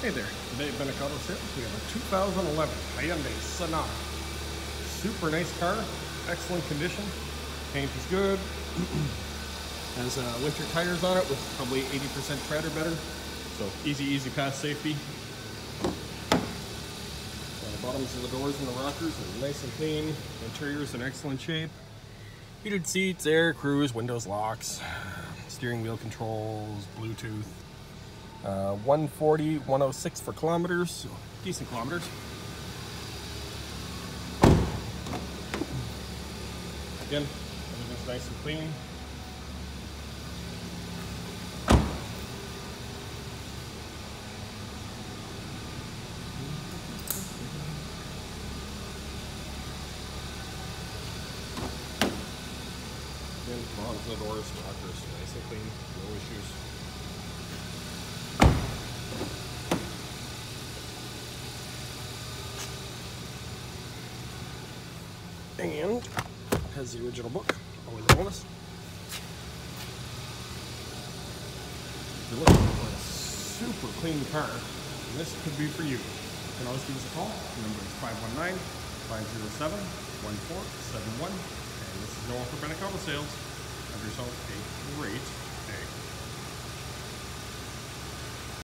Hey there, today at Bentinck Auto Sales we have a 2011 Hyundai Sonata. Super nice car, excellent condition, paint is good, has uh, winter tires on it with probably 80% tread or better, so easy, easy pass safety. Uh, the bottoms of the doors and the rockers are nice and clean, interior is in excellent shape. Heated seats, air, cruise, windows, locks, steering wheel controls, Bluetooth. Uh, 140, 106 for kilometers, so decent kilometers. Again, everything's nice and clean. Again, the doors, rockers, nice and and has the original book, a bonus. If you're looking for a super clean car, this could be for you. You can always give us a call. The number is 519-507-1471. And this is Noah for Bentinck Auto Sales. Have yourself a great